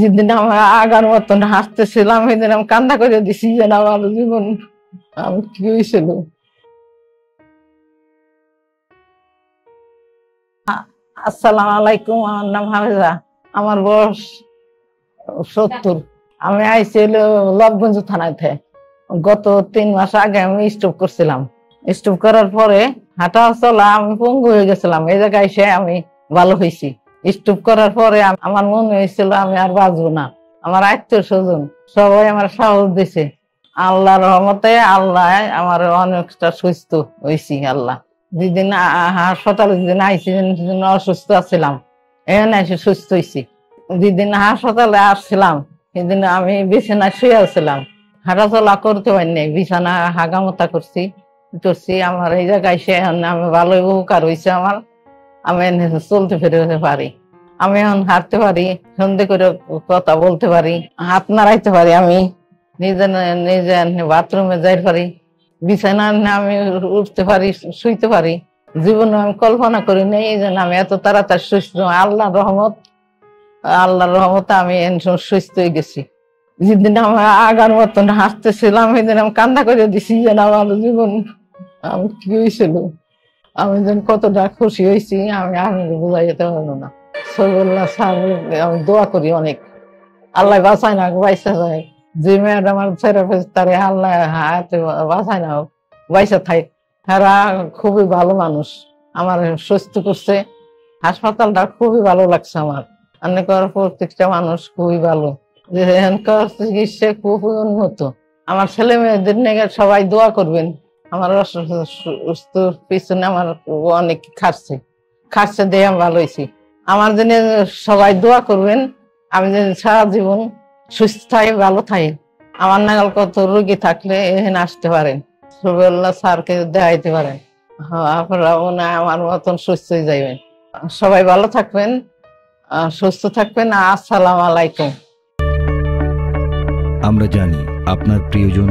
যেদিন আমার আগার মতন হাসতেছিলাম, সেদিন আমি কান্দা করে দিছি যে আমার জীবন আমি কি হয়েছিল আসসালাম আলাইকুম, আমার নাম হাফেজা আমার বয়স সত্তর। আমি আইছি হলো লবগঞ্জ থানাতে গত তিন মাস আগে আমি স্টোভ করছিলাম। স্টোভ করার পরে হাঁটা চলা আমি পঙ্গু হয়ে গেছিলাম। এই জায়গায় এসে আমি ভালো হয়েছি স্টপ করার পরে আমার মনে হয়েছিল আমি আর বাঁচবো না। আমার আত্মীয় স্বজন সবাই আমার সাহস দিছে। আল্লাহর রহমতে আল্লাহ আমার অনেকটা সুস্থ হয়েছি আল্লাহ। যেদিন হাসপাতালে যেদিন আইসি সেদিন অসুস্থ আছিলাম এখানে এসে সুস্থ হয়েছি যেদিন হাসপাতালে আসছিলাম, সেদিন আমি বিছানায় শুয়ে আছিলাম। হাঁটাচলা করতে পারিনি বিছানা হাগামতা করছি করছি। আমার এই জায়গায় সে আমি ভালোই উপকার হয়েছে আমার। আমি চলতে ফিরে পারি। আমি এখন হাঁটতে পারি, সন্ধে করে কথা বলতে পারি, হাত নাড়াইতে পারি আমি, নিজে নিজে বাথরুমে যাই পারি, বিছানা আমি উঠতে পারি, শুইতে পারি। জীবনে আমি কল্পনা করি নেই এই জন্য আমি এত তাড়াতাড়ি সুস্থ আল্লাহ রহমত, আল্লাহর রহমতে আমি সুস্থ হয়ে গেছি। যেদিন আমার আগার মতন হাসতেছিলাম সেদিন আমি কান্দা করে দিছি যে না আমার জীবন আমি কি হয়েছিল? আমি যেন কতটা খুশি হয়েছি, আমি আমি বোঝাই যেতে পারব না। সবুল্লাহ স্যার আমি দোয়া করি অনেক। আল্লাহ বাঁচায় না বাইসা যায় যে মেয়েটা আমার ছেড়ে ফেলছে, তারে আল্লাহ হাতে বাঁচায় না হোক বাইসা থাই তারা খুবই ভালো মানুষ, আমার সুস্থ করছে। হাসপাতালটা খুবই ভালো লাগছে আমার। অনেক প্রত্যেকটা মানুষ খুবই ভালো। চিকিৎসা খুবই উন্নত। আমার ছেলে মেয়েদের নিয়ে সবাই দোয়া করবেন। আমার অসুস্থ পিছনে আমার অনেক খাচ্ছে খাচ্ছে দিয়ে আমি ভালো হয়েছি। আমার জন্য সবাই দোয়া করবেন, আমি যেন সারা জীবন সুস্থ থাকি ভালো থাকি আমার নাগাল কত রুগী থাকলে এখানে আসতে পারেন। সবাই স্যারকে দেখাইতে পারেন। হ্যাঁ আপনারা মনে আমার মতন সুস্থ হয়ে যাইবেন। সবাই ভালো থাকবেন সুস্থ থাকবেন। আসসালাম আলাইকুম। আমরা জানি আপনার প্রিয়জন